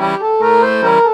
Música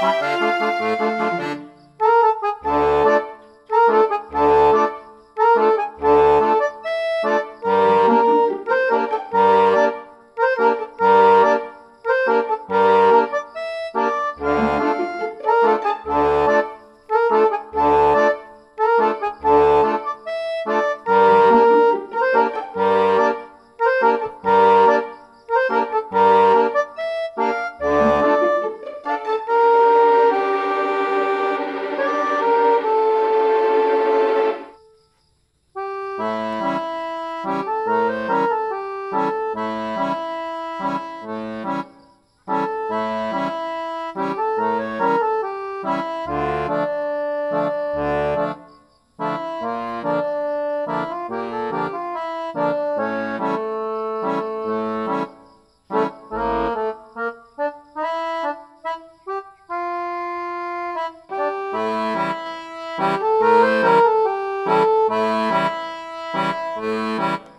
Música Música